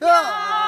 啊。